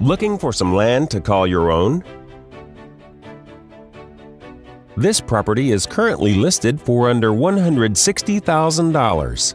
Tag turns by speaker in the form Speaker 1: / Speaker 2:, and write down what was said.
Speaker 1: Looking for some land to call your own? This property is currently listed for under $160,000.